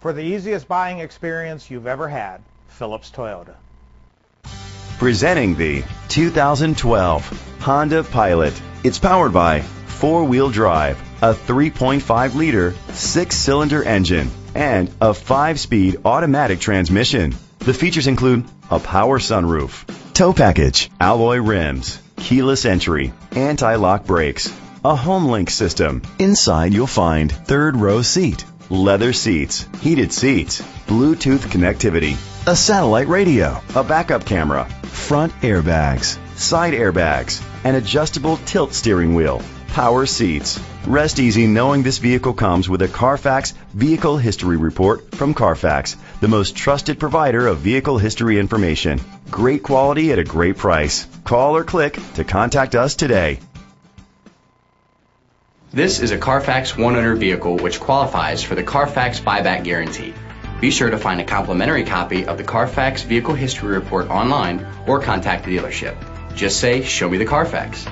For the easiest buying experience you've ever had, Phillips Toyota. Presenting the 2012 Honda Pilot. It's powered by four-wheel drive, a 3.5 liter six-cylinder engine, and a five-speed automatic transmission. The features include a power sunroof, tow package, alloy rims, keyless entry, anti-lock brakes, a HomeLink system. Inside you'll find third row seat, leather seats, heated seats, Bluetooth connectivity, a satellite radio, a backup camera, front airbags, side airbags, an adjustable tilt steering wheel, power seats. Rest easy knowing this vehicle comes with a Carfax Vehicle History Report from Carfax, the most trusted provider of vehicle history information. Great quality at a great price. Call or click to contact us today. This is a Carfax One Owner vehicle which qualifies for the Carfax Buyback Guarantee. Be sure to find a complimentary copy of the Carfax Vehicle History Report online or contact the dealership. Just say, Show me the Carfax.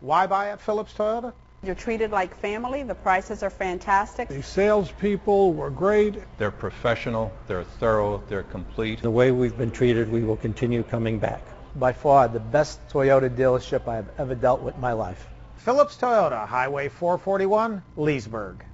Why buy at Phillips Toyota? You're treated like family. The prices are fantastic. The salespeople were great. They're professional, they're thorough, they're complete. The way we've been treated, we will continue coming back. By far the best Toyota dealership I have ever dealt with in my life. Phillips Toyota, Highway 441, Leesburg.